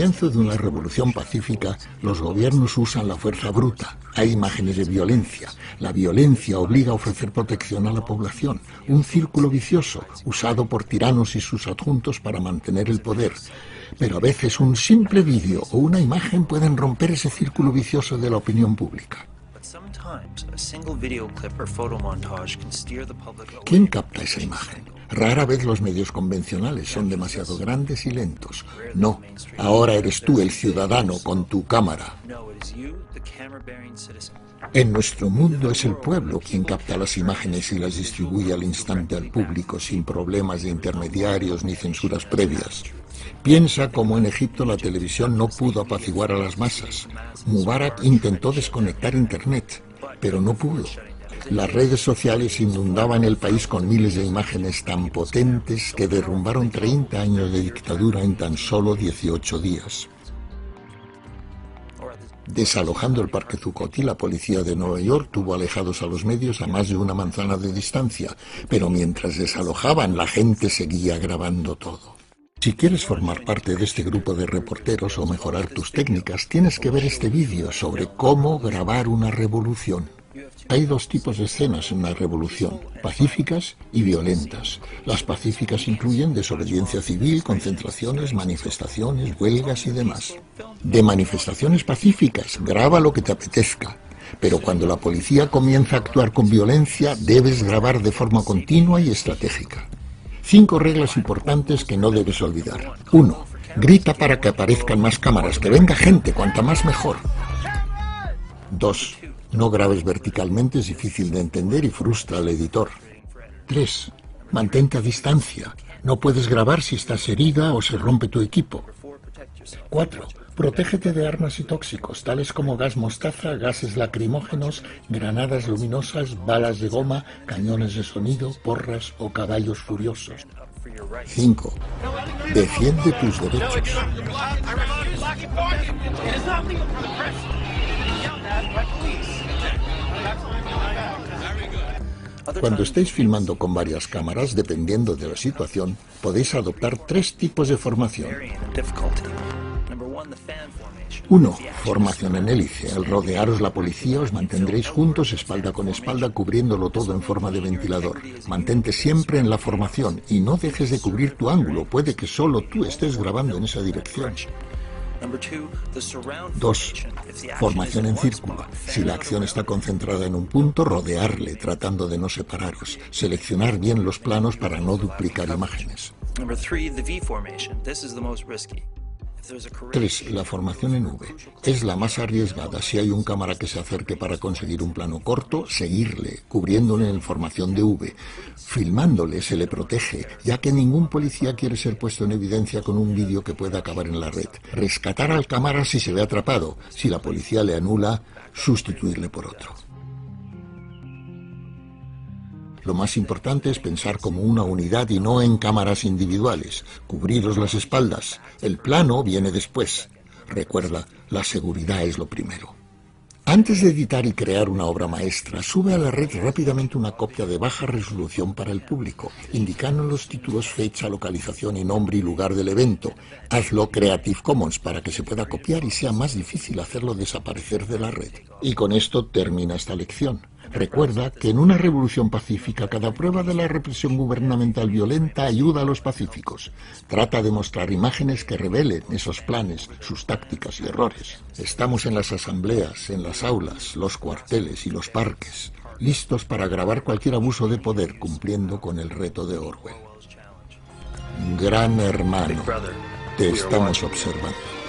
Comienzo de una revolución pacífica, los gobiernos usan la fuerza bruta. Hay imágenes de violencia. La violencia obliga a ofrecer protección a la población. Un círculo vicioso usado por tiranos y sus adjuntos para mantener el poder. Pero a veces un simple vídeo o una imagen pueden romper ese círculo vicioso de la opinión pública. ¿Quién capta esa imagen? Rara vez los medios convencionales son demasiado grandes y lentos. No, ahora eres tú el ciudadano con tu cámara. En nuestro mundo es el pueblo quien capta las imágenes y las distribuye al instante al público sin problemas de intermediarios ni censuras previas. Piensa como en Egipto la televisión no pudo apaciguar a las masas. Mubarak intentó desconectar Internet, pero no pudo. Las redes sociales inundaban el país con miles de imágenes tan potentes que derrumbaron 30 años de dictadura en tan solo 18 días. Desalojando el Parque Zuccotti, la policía de Nueva York tuvo alejados a los medios a más de una manzana de distancia, pero mientras desalojaban la gente seguía grabando todo. Si quieres formar parte de este grupo de reporteros o mejorar tus técnicas, tienes que ver este vídeo sobre cómo grabar una revolución. Hay dos tipos de escenas en una revolución, pacíficas y violentas. Las pacíficas incluyen desobediencia civil, concentraciones, manifestaciones, huelgas y demás. De manifestaciones pacíficas, graba lo que te apetezca. Pero cuando la policía comienza a actuar con violencia, debes grabar de forma continua y estratégica. Cinco reglas importantes que no debes olvidar. 1. Grita para que aparezcan más cámaras, que venga gente, cuanta más mejor. 2. No grabes verticalmente, es difícil de entender y frustra al editor. 3. Mantente a distancia. No puedes grabar si estás herida o se rompe tu equipo. 4. Protégete de armas y tóxicos, tales como gas mostaza, gases lacrimógenos, granadas luminosas, balas de goma, cañones de sonido, porras o caballos furiosos. 5. Defiende tus derechos. Cuando estéis filmando con varias cámaras, dependiendo de la situación, podéis adoptar tres tipos de formación. 1. Formación en hélice. Al rodearos la policía os mantendréis juntos espalda con espalda cubriéndolo todo en forma de ventilador. Mantente siempre en la formación y no dejes de cubrir tu ángulo. Puede que solo tú estés grabando en esa dirección. 2. Formación en círculo. Si la acción está concentrada en un punto, rodearle tratando de no separaros. Seleccionar bien los planos para no duplicar imágenes. 3. La formación en V. Es la más arriesgada. Si hay un cámara que se acerque para conseguir un plano corto, seguirle, cubriéndole en formación de V. Filmándole se le protege, ya que ningún policía quiere ser puesto en evidencia con un vídeo que pueda acabar en la red. Rescatar al cámara si se ve atrapado. Si la policía le anula, sustituirle por otro. Lo más importante es pensar como una unidad y no en cámaras individuales. Cubriros las espaldas. El plano viene después. Recuerda, la seguridad es lo primero. Antes de editar y crear una obra maestra, sube a la red rápidamente una copia de baja resolución para el público, indicando los títulos, fecha, localización y nombre y lugar del evento. Hazlo Creative Commons para que se pueda copiar y sea más difícil hacerlo desaparecer de la red. Y con esto termina esta lección. Recuerda que en una revolución pacífica cada prueba de la represión gubernamental violenta ayuda a los pacíficos. Trata de mostrar imágenes que revelen esos planes, sus tácticas y errores. Estamos en las asambleas, en las aulas, los cuarteles y los parques, listos para grabar cualquier abuso de poder cumpliendo con el reto de Orwell. Gran hermano, te estamos observando.